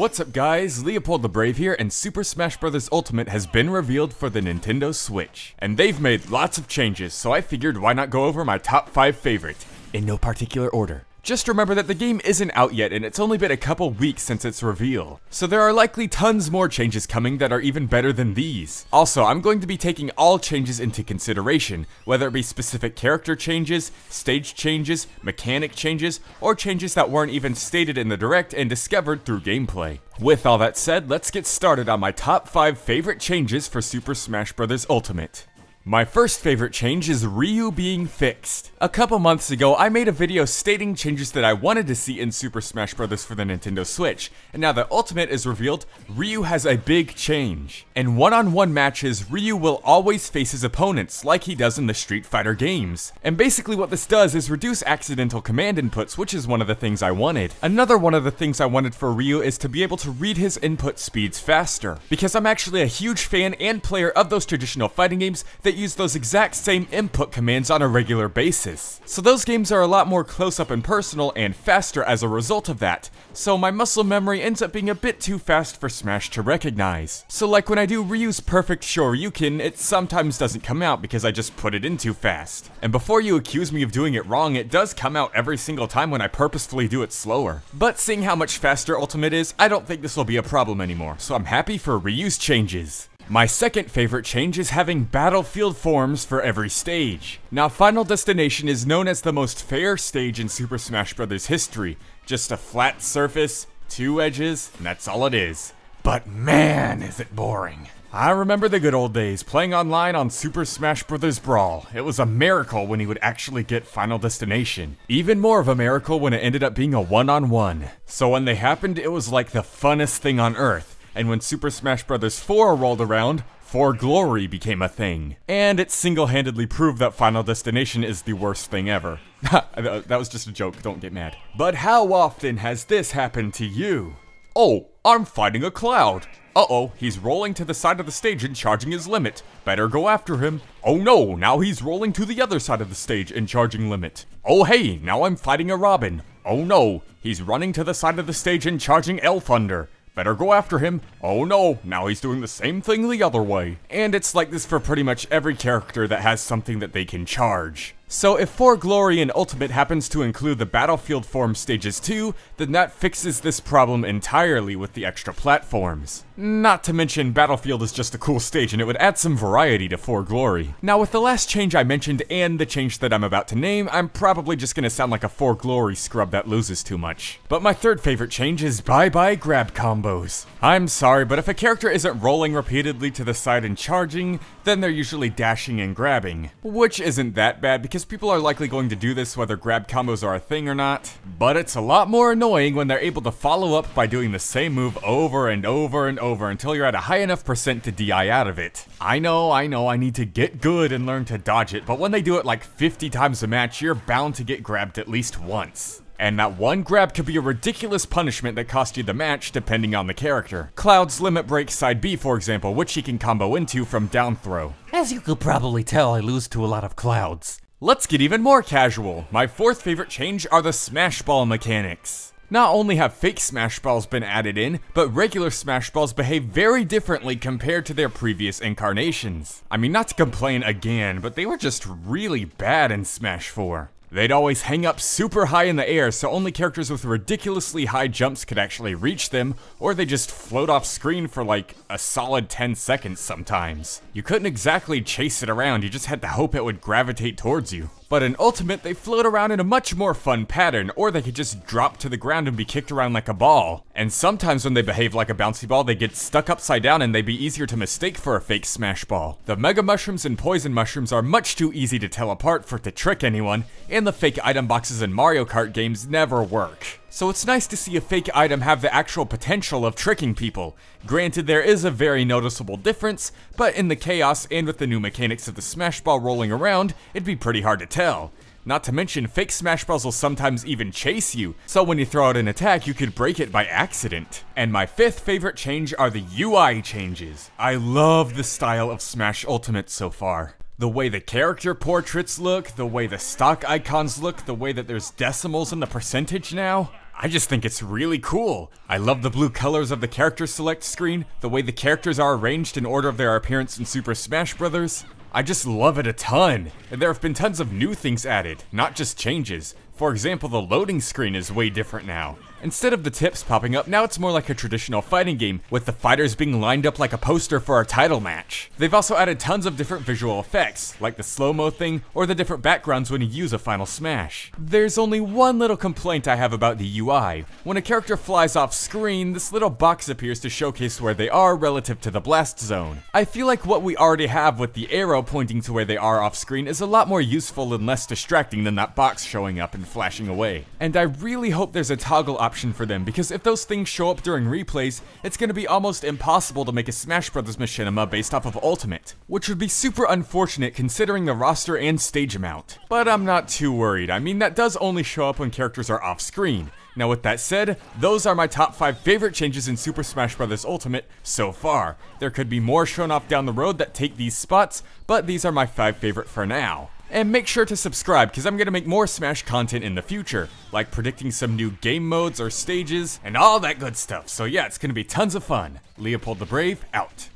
What's up guys, Leopold the Brave here, and Super Smash Bros. Ultimate has been revealed for the Nintendo Switch. And they've made lots of changes, so I figured why not go over my top 5 favorite, in no particular order. Just remember that the game isn't out yet and it's only been a couple weeks since its reveal, so there are likely tons more changes coming that are even better than these. Also, I'm going to be taking all changes into consideration, whether it be specific character changes, stage changes, mechanic changes, or changes that weren't even stated in the direct and discovered through gameplay. With all that said, let's get started on my top 5 favorite changes for Super Smash Bros. Ultimate. My first favorite change is Ryu being fixed. A couple months ago, I made a video stating changes that I wanted to see in Super Smash Bros. for the Nintendo Switch, and now that Ultimate is revealed, Ryu has a big change. In one-on-one -on -one matches, Ryu will always face his opponents, like he does in the Street Fighter games. And basically what this does is reduce accidental command inputs, which is one of the things I wanted. Another one of the things I wanted for Ryu is to be able to read his input speeds faster, because I'm actually a huge fan and player of those traditional fighting games that that use those exact same input commands on a regular basis. So those games are a lot more close up and personal and faster as a result of that, so my muscle memory ends up being a bit too fast for Smash to recognize. So like when I do Ryu's perfect Shoryuken, it sometimes doesn't come out because I just put it in too fast. And before you accuse me of doing it wrong, it does come out every single time when I purposefully do it slower. But seeing how much faster Ultimate is, I don't think this will be a problem anymore, so I'm happy for Ryu's changes. My second favorite change is having battlefield forms for every stage. Now Final Destination is known as the most fair stage in Super Smash Bros. history. Just a flat surface, two edges, and that's all it is. But man, is it boring. I remember the good old days, playing online on Super Smash Bros. Brawl. It was a miracle when you would actually get Final Destination. Even more of a miracle when it ended up being a one-on-one. -on -one. So when they happened, it was like the funnest thing on earth and when Super Smash Bros. 4 rolled around, For Glory became a thing. And it single-handedly proved that Final Destination is the worst thing ever. that was just a joke, don't get mad. But how often has this happened to you? Oh, I'm fighting a cloud. Uh-oh, he's rolling to the side of the stage and charging his limit. Better go after him. Oh no, now he's rolling to the other side of the stage and charging limit. Oh hey, now I'm fighting a Robin. Oh no, he's running to the side of the stage and charging Elthunder. Better go after him. Oh no, now he's doing the same thing the other way. And it's like this for pretty much every character that has something that they can charge. So if For Glory and Ultimate happens to include the Battlefield form stages too, then that fixes this problem entirely with the extra platforms. Not to mention Battlefield is just a cool stage and it would add some variety to For Glory. Now with the last change I mentioned and the change that I'm about to name, I'm probably just gonna sound like a For Glory scrub that loses too much. But my third favorite change is bye bye grab combos. I'm sorry, but if a character isn't rolling repeatedly to the side and charging, then they're usually dashing and grabbing. Which isn't that bad because because people are likely going to do this whether grab combos are a thing or not. But it's a lot more annoying when they're able to follow up by doing the same move over and over and over until you're at a high enough percent to DI out of it. I know, I know, I need to get good and learn to dodge it, but when they do it like 50 times a match, you're bound to get grabbed at least once and that one grab could be a ridiculous punishment that cost you the match depending on the character. Cloud's limit break side B for example, which he can combo into from down throw. As you could probably tell, I lose to a lot of Clouds. Let's get even more casual. My fourth favorite change are the Smash Ball mechanics. Not only have fake Smash Balls been added in, but regular Smash Balls behave very differently compared to their previous incarnations. I mean, not to complain again, but they were just really bad in Smash 4. They'd always hang up super high in the air so only characters with ridiculously high jumps could actually reach them, or they just float off screen for like a solid 10 seconds sometimes. You couldn't exactly chase it around, you just had to hope it would gravitate towards you. But in Ultimate, they float around in a much more fun pattern, or they could just drop to the ground and be kicked around like a ball. And sometimes when they behave like a bouncy ball, they get stuck upside down and they'd be easier to mistake for a fake Smash Ball. The Mega Mushrooms and Poison Mushrooms are much too easy to tell apart for to trick anyone, and the fake item boxes in Mario Kart games never work. So it's nice to see a fake item have the actual potential of tricking people. Granted, there is a very noticeable difference, but in the chaos and with the new mechanics of the Smash Ball rolling around, it'd be pretty hard to tell. Not to mention, fake Smash Balls will sometimes even chase you, so when you throw out an attack, you could break it by accident. And my fifth favorite change are the UI changes. I love the style of Smash Ultimate so far. The way the character portraits look, the way the stock icons look, the way that there's decimals in the percentage now. I just think it's really cool. I love the blue colors of the character select screen, the way the characters are arranged in order of their appearance in Super Smash Bros. I just love it a ton. And there have been tons of new things added, not just changes. For example, the loading screen is way different now. Instead of the tips popping up, now it's more like a traditional fighting game, with the fighters being lined up like a poster for a title match. They've also added tons of different visual effects, like the slow-mo thing, or the different backgrounds when you use a final smash. There's only one little complaint I have about the UI. When a character flies off screen, this little box appears to showcase where they are relative to the blast zone. I feel like what we already have with the arrow pointing to where they are off screen is a lot more useful and less distracting than that box showing up and flashing away. And I really hope there's a toggle option for them, because if those things show up during replays, it's to be almost impossible to make a Smash Bros. Machinima based off of Ultimate, which would be super unfortunate considering the roster and stage amount. But I'm not too worried, I mean that does only show up when characters are off screen. Now with that said, those are my top 5 favorite changes in Super Smash Bros. Ultimate so far. There could be more shown off down the road that take these spots, but these are my 5 favorite for now. And make sure to subscribe because I'm going to make more Smash content in the future, like predicting some new game modes or stages and all that good stuff. So yeah, it's going to be tons of fun. Leopold the Brave, out.